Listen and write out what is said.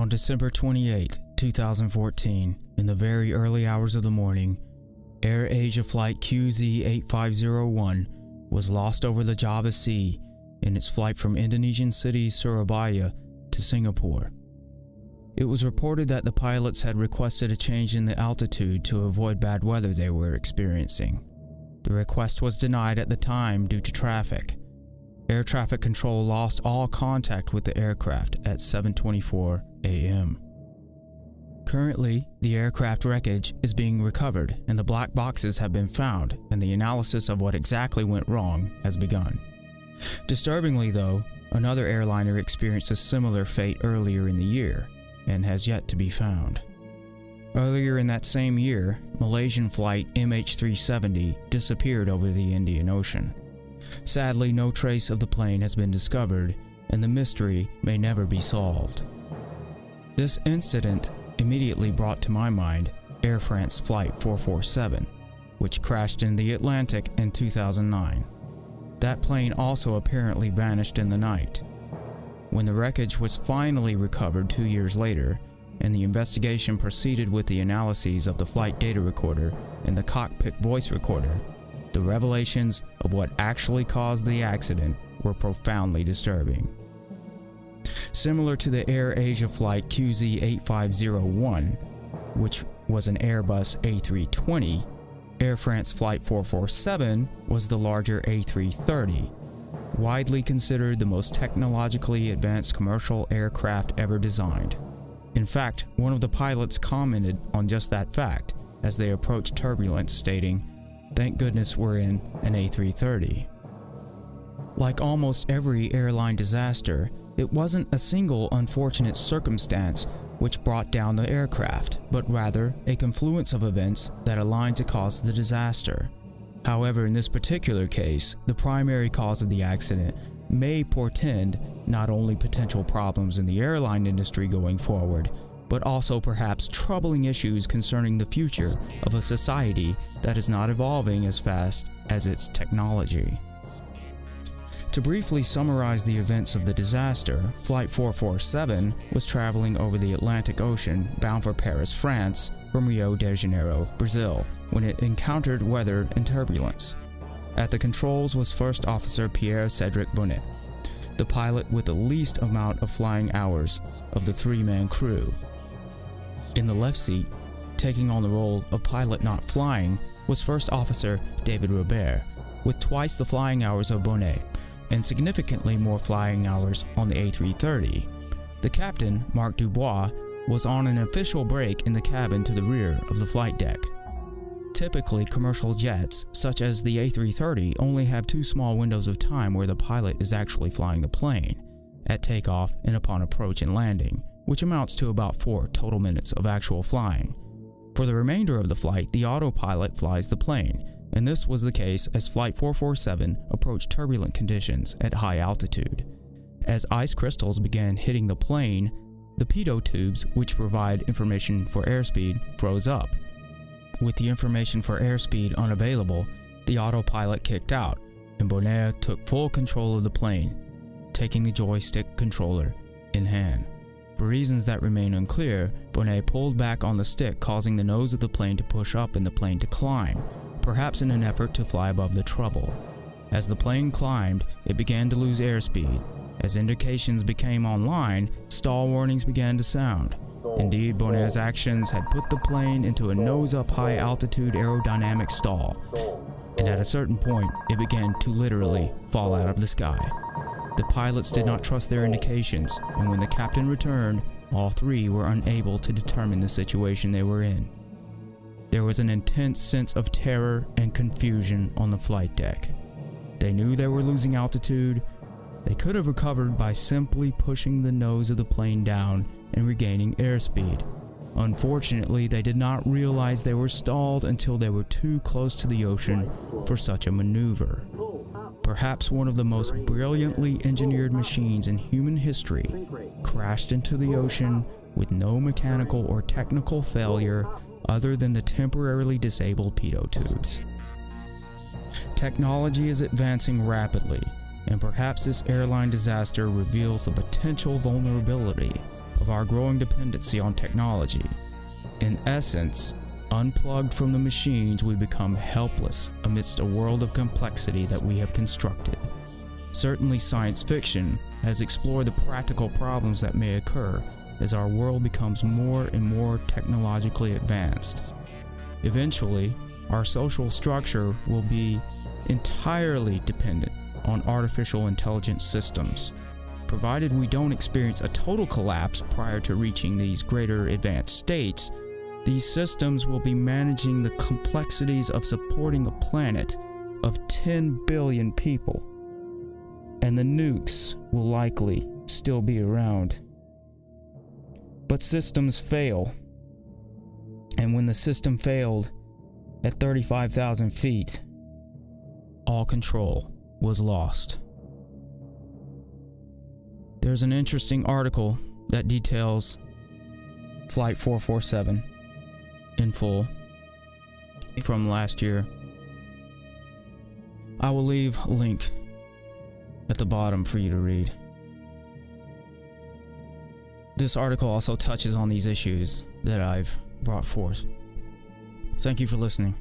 On December 28, 2014, in the very early hours of the morning, Air Asia Flight QZ8501 was lost over the Java Sea in its flight from Indonesian city Surabaya to Singapore. It was reported that the pilots had requested a change in the altitude to avoid bad weather they were experiencing. The request was denied at the time due to traffic. Air traffic control lost all contact with the aircraft at 7:24 a.m. Currently, the aircraft wreckage is being recovered and the black boxes have been found and the analysis of what exactly went wrong has begun. Disturbingly though, another airliner experienced a similar fate earlier in the year and has yet to be found. Earlier in that same year, Malaysian flight MH370 disappeared over the Indian Ocean. Sadly, no trace of the plane has been discovered, and the mystery may never be solved. This incident immediately brought to my mind Air France Flight 447, which crashed in the Atlantic in 2009. That plane also apparently vanished in the night. When the wreckage was finally recovered two years later, and the investigation proceeded with the analyses of the flight data recorder and the cockpit voice recorder, the revelations of what actually caused the accident were profoundly disturbing. Similar to the Air Asia flight QZ8501, which was an Airbus A320, Air France Flight 447 was the larger A330, widely considered the most technologically advanced commercial aircraft ever designed. In fact, one of the pilots commented on just that fact as they approached turbulence, stating, Thank goodness we're in an A330. Like almost every airline disaster, it wasn't a single unfortunate circumstance which brought down the aircraft, but rather a confluence of events that aligned to cause the disaster. However, in this particular case, the primary cause of the accident may portend not only potential problems in the airline industry going forward, but also perhaps troubling issues concerning the future of a society that is not evolving as fast as its technology. To briefly summarize the events of the disaster, Flight 447 was traveling over the Atlantic Ocean bound for Paris, France, from Rio de Janeiro, Brazil, when it encountered weather and turbulence. At the controls was First Officer Pierre Cedric Bonin, the pilot with the least amount of flying hours of the three man crew. In the left seat, taking on the role of pilot not flying, was First Officer David Robert, with twice the flying hours of Bonin and significantly more flying hours on the A330. The captain, Marc Dubois, was on an official break in the cabin to the rear of the flight deck. Typically, commercial jets, such as the A330, only have two small windows of time where the pilot is actually flying the plane at takeoff and upon approach and landing, which amounts to about four total minutes of actual flying. For the remainder of the flight, the autopilot flies the plane, and this was the case as Flight 447 approached turbulent conditions at high altitude. As ice crystals began hitting the plane, the pitot tubes, which provide information for airspeed, froze up. With the information for airspeed unavailable, the autopilot kicked out, and Bonin took full control of the plane, taking the joystick controller in hand. For reasons that remain unclear, Bonin pulled back on the stick, causing the nose of the plane to push up and the plane to climb, perhaps in an effort to fly above the trouble. As the plane climbed, it began to lose airspeed. As indications became online, stall warnings began to sound. Indeed, Bonin's actions had put the plane into a nose-up high altitude aerodynamic stall, and at a certain point, it began to literally fall out of the sky. The pilots did not trust their indications, and when the captain returned, all three were unable to determine the situation they were in. There was an intense sense of terror and confusion on the flight deck. They knew they were losing altitude. They could have recovered by simply pushing the nose of the plane down and regaining airspeed. Unfortunately, they did not realize they were stalled until they were too close to the ocean for such a maneuver. Perhaps one of the most brilliantly engineered machines in human history crashed into the ocean with no mechanical or technical failure other than the temporarily disabled pitot tubes. Technology is advancing rapidly, and perhaps this airline disaster reveals the potential vulnerability of our growing dependency on technology. In essence, unplugged from the machines, we become helpless amidst a world of complexity that we have constructed. Certainly, science fiction has explored the practical problems that may occur as our world becomes more and more technologically advanced. Eventually, our social structure will be entirely dependent on artificial intelligence systems. Provided we don't experience a total collapse prior to reaching these greater advanced states, these systems will be managing the complexities of supporting a planet of 10 billion people. And the nukes will likely still be around. But systems fail. And when the system failed at 35,000 feet, all control was lost. There's an interesting article that details Flight 447 in full from last year. I will leave a link at the bottom for you to read. This article also touches on these issues that I've brought forth. Thank you for listening.